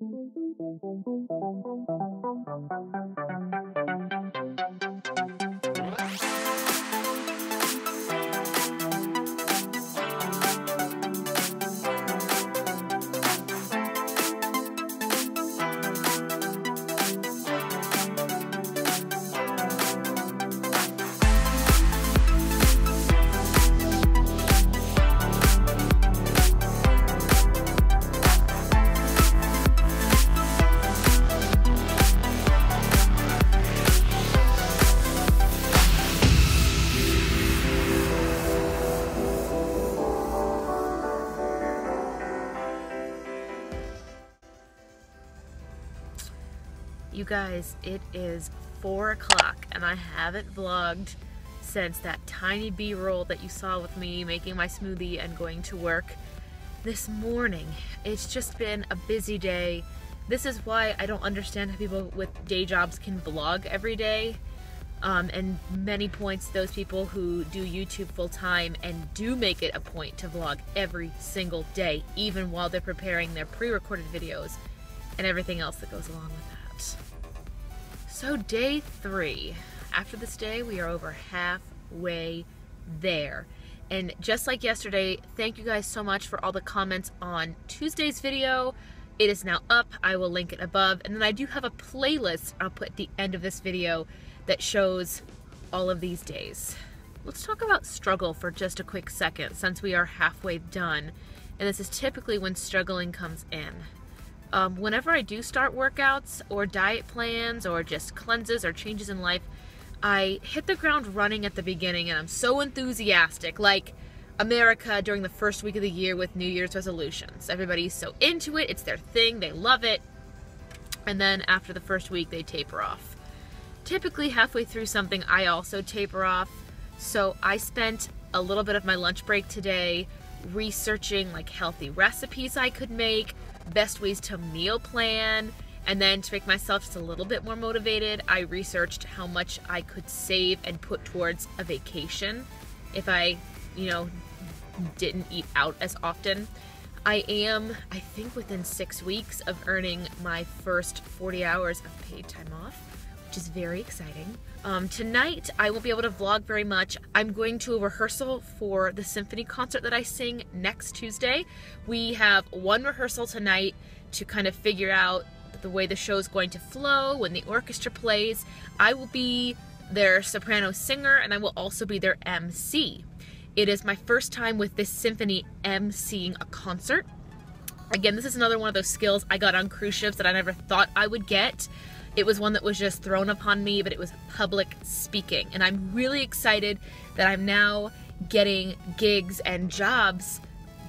You guys, it is 4 o'clock and I haven't vlogged since that tiny b-roll that you saw with me making my smoothie and going to work this morning. It's just been a busy day. This is why I don't understand how people with day jobs can vlog every day. Um, and many points those people who do YouTube full time and do make it a point to vlog every single day, even while they're preparing their pre-recorded videos and everything else that goes along with that. So day three. After this day, we are over halfway there. And just like yesterday, thank you guys so much for all the comments on Tuesday's video. It is now up. I will link it above. And then I do have a playlist I'll put at the end of this video that shows all of these days. Let's talk about struggle for just a quick second since we are halfway done. And this is typically when struggling comes in um, whenever I do start workouts or diet plans or just cleanses or changes in life, I hit the ground running at the beginning and I'm so enthusiastic, like America during the first week of the year with New Year's resolutions. Everybody's so into it, it's their thing, they love it. And then after the first week, they taper off. Typically, halfway through something, I also taper off. So I spent a little bit of my lunch break today researching like healthy recipes I could make, best ways to meal plan. And then to make myself just a little bit more motivated, I researched how much I could save and put towards a vacation if I, you know, didn't eat out as often. I am, I think, within six weeks of earning my first 40 hours of paid time off which is very exciting. Um, tonight, I won't be able to vlog very much. I'm going to a rehearsal for the symphony concert that I sing next Tuesday. We have one rehearsal tonight to kind of figure out the way the show is going to flow when the orchestra plays. I will be their soprano singer and I will also be their MC. It is my first time with this symphony MCing a concert. Again, this is another one of those skills I got on cruise ships that I never thought I would get. It was one that was just thrown upon me, but it was public speaking. And I'm really excited that I'm now getting gigs and jobs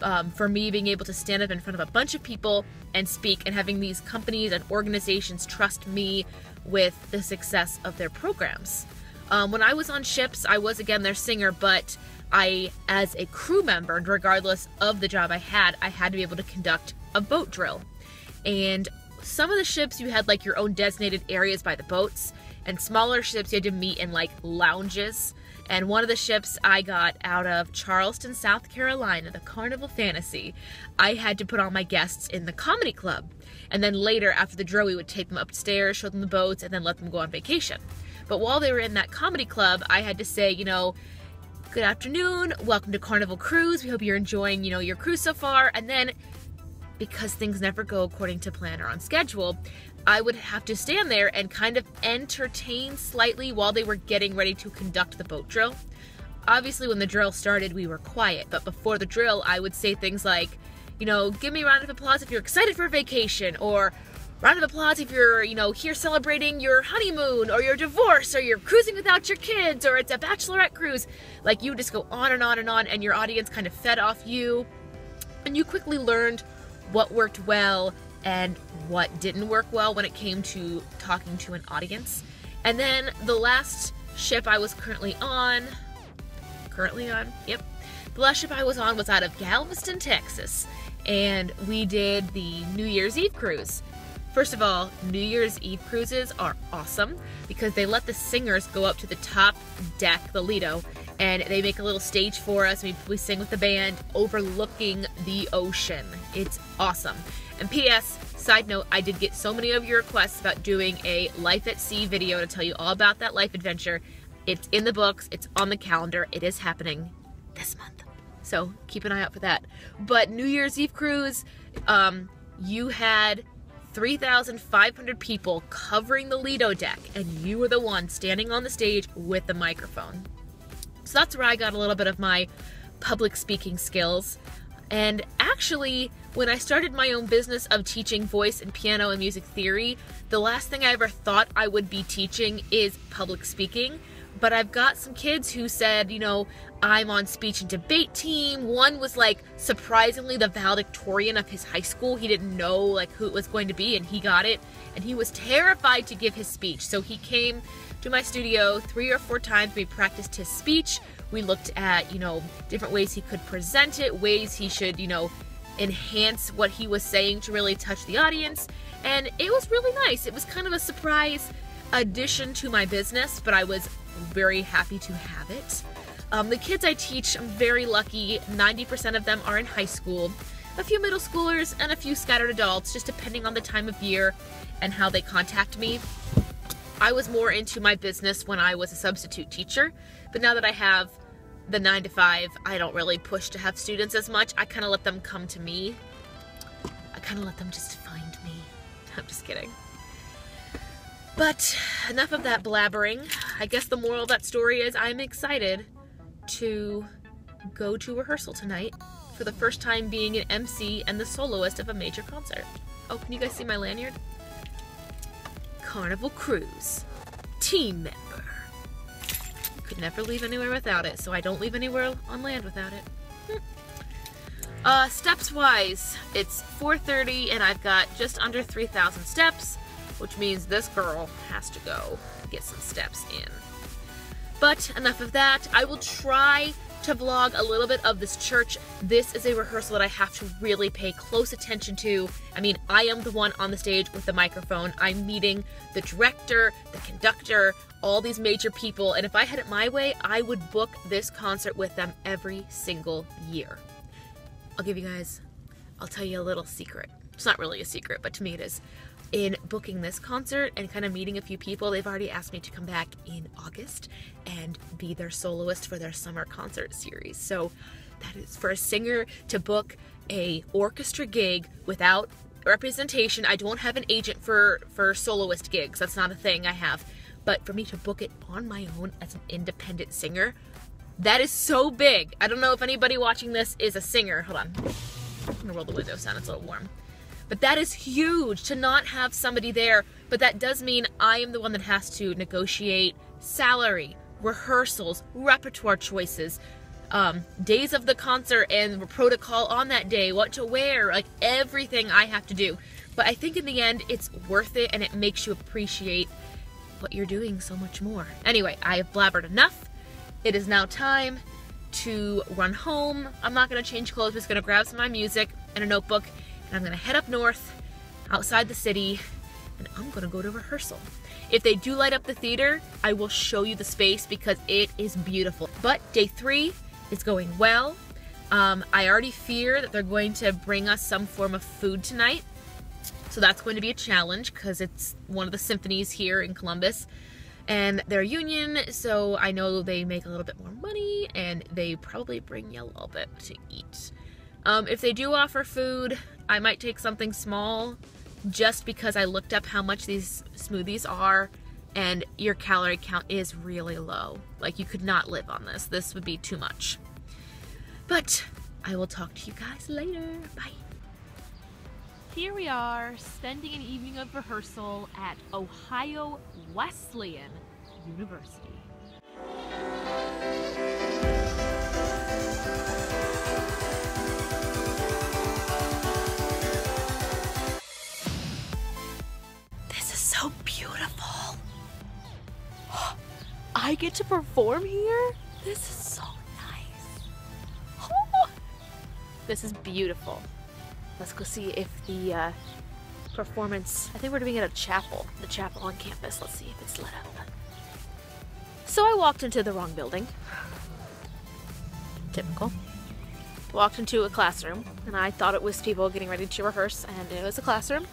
um, for me being able to stand up in front of a bunch of people and speak and having these companies and organizations trust me with the success of their programs. Um, when I was on ships, I was again their singer, but I, as a crew member, regardless of the job I had, I had to be able to conduct a boat drill. And some of the ships you had like your own designated areas by the boats, and smaller ships you had to meet in like lounges. And one of the ships I got out of Charleston, South Carolina, the Carnival Fantasy, I had to put all my guests in the comedy club. And then later, after the drill, we would take them upstairs, show them the boats, and then let them go on vacation. But while they were in that comedy club, I had to say, you know, good afternoon, welcome to Carnival Cruise. We hope you're enjoying, you know, your cruise so far. And then because things never go according to plan or on schedule, I would have to stand there and kind of entertain slightly while they were getting ready to conduct the boat drill. Obviously, when the drill started, we were quiet, but before the drill, I would say things like, you know, give me a round of applause if you're excited for vacation, or round of applause if you're, you know, here celebrating your honeymoon, or your divorce, or you're cruising without your kids, or it's a bachelorette cruise. Like, you just go on and on and on, and your audience kind of fed off you. And you quickly learned what worked well and what didn't work well when it came to talking to an audience. And then the last ship I was currently on, currently on, yep. The last ship I was on was out of Galveston, Texas, and we did the New Year's Eve cruise. First of all, New Year's Eve cruises are awesome because they let the singers go up to the top deck, the Lido, and they make a little stage for us. We, we sing with the band overlooking the ocean. It's awesome. And P.S. Side note, I did get so many of your requests about doing a Life at Sea video to tell you all about that life adventure. It's in the books, it's on the calendar, it is happening this month. So keep an eye out for that. But New Year's Eve cruise, um, you had 3,500 people covering the Lido deck, and you were the one standing on the stage with the microphone. So that's where I got a little bit of my public speaking skills. And actually, when I started my own business of teaching voice and piano and music theory, the last thing I ever thought I would be teaching is public speaking. But I've got some kids who said, you know, I'm on speech and debate team. One was like surprisingly the valedictorian of his high school. He didn't know like who it was going to be and he got it. And he was terrified to give his speech. So he came to my studio three or four times. We practiced his speech. We looked at, you know, different ways he could present it, ways he should, you know, enhance what he was saying to really touch the audience. And it was really nice. It was kind of a surprise addition to my business, but I was very happy to have it. Um, the kids I teach, I'm very lucky. 90% of them are in high school. A few middle schoolers and a few scattered adults, just depending on the time of year and how they contact me. I was more into my business when I was a substitute teacher, but now that I have the 9 to 5, I don't really push to have students as much. I kind of let them come to me. I kind of let them just find me. I'm just kidding. But enough of that blabbering. I guess the moral of that story is I'm excited to go to rehearsal tonight for the first time being an MC and the soloist of a major concert. Oh, can you guys see my lanyard? Carnival Cruise. Team member. Could never leave anywhere without it, so I don't leave anywhere on land without it. Hmm. Uh, steps wise, it's 4.30 and I've got just under 3,000 steps, which means this girl has to go get some steps in. But enough of that. I will try to vlog a little bit of this church. This is a rehearsal that I have to really pay close attention to. I mean, I am the one on the stage with the microphone. I'm meeting the director, the conductor, all these major people, and if I had it my way, I would book this concert with them every single year. I'll give you guys, I'll tell you a little secret. It's not really a secret, but to me it is in booking this concert and kind of meeting a few people. They've already asked me to come back in August and be their soloist for their summer concert series. So that is for a singer to book a orchestra gig without representation. I don't have an agent for for soloist gigs. That's not a thing I have. But for me to book it on my own as an independent singer, that is so big. I don't know if anybody watching this is a singer. Hold on. I'm gonna roll the windows down. It's a little warm. But that is huge to not have somebody there. But that does mean I am the one that has to negotiate salary, rehearsals, repertoire choices, um, days of the concert and protocol on that day, what to wear, like everything I have to do. But I think in the end, it's worth it and it makes you appreciate what you're doing so much more. Anyway, I have blabbered enough. It is now time to run home. I'm not to change clothes, I'm just to grab some of my music and a notebook and I'm gonna head up north outside the city and I'm gonna go to rehearsal. If they do light up the theater, I will show you the space because it is beautiful. But day three is going well. Um, I already fear that they're going to bring us some form of food tonight. So that's going to be a challenge because it's one of the symphonies here in Columbus. And they're union, so I know they make a little bit more money and they probably bring you a little bit to eat. Um, if they do offer food, I might take something small just because I looked up how much these smoothies are and your calorie count is really low. Like you could not live on this. This would be too much. But I will talk to you guys later. Bye. Here we are spending an evening of rehearsal at Ohio Wesleyan University. I get to perform here? This is so nice. Oh, this is beautiful. Let's go see if the uh, performance, I think we're doing it at a chapel, the chapel on campus. Let's see if it's lit up. So I walked into the wrong building. Typical. walked into a classroom and I thought it was people getting ready to rehearse and it was a classroom.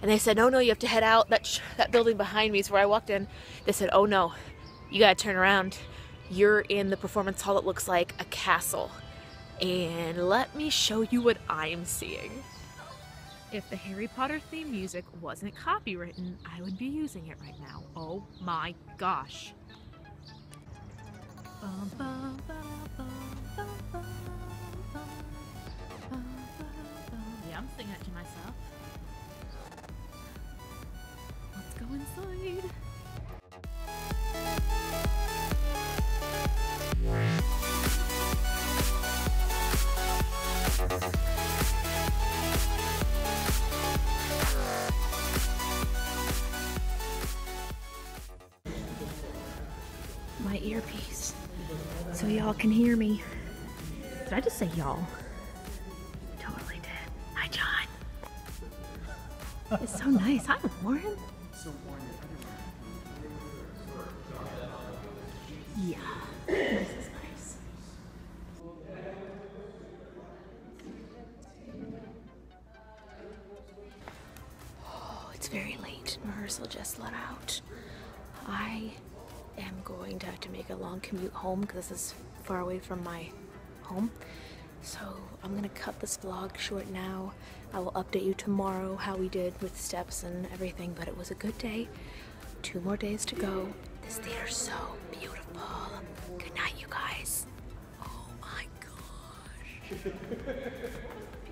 And they said, no, no, you have to head out. That, that building behind me is where I walked in. They said, oh no, you gotta turn around. You're in the performance hall that looks like a castle. And let me show you what I'm seeing. If the Harry Potter theme music wasn't copywritten, I would be using it right now. Oh my gosh. Yeah, I'm singing it to myself. Let's go inside. My earpiece. So y'all can hear me. Did I just say y'all? Totally did. Hi, John. It's so nice. Hi, Warren. Yeah. This is nice. Oh, it's very late. Rehearsal just let out. I am going to have to make a long commute home because this is far away from my home. So I'm gonna cut this vlog short now. I will update you tomorrow how we did with steps and everything, but it was a good day. Two more days to go. This theater's so beautiful. Good night, you guys. Oh my gosh.